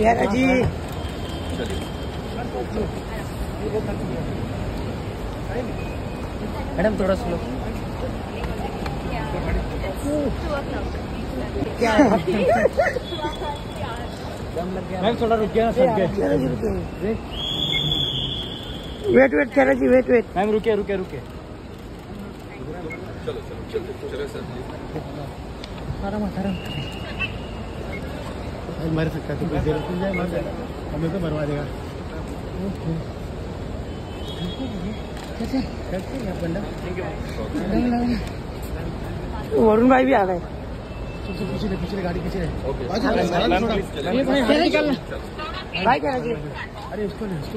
प्यारा जी। मैडम थोड़ा स्लो क्या? मैम थोड़ा रुक गया ना सब वेट वेट चलो जी। वेट वेट मैम रुके रुके रुके चलो चलो चलो चलो सर। आराम आराम मर सकता है कोई देर रुक जाए मर जाए हमें तो मरवा देगा। है वरुण भाई भी आ गए। पीछे पीछे गाड़ी पीछे भाई क्या अरे उसको नहीं उसको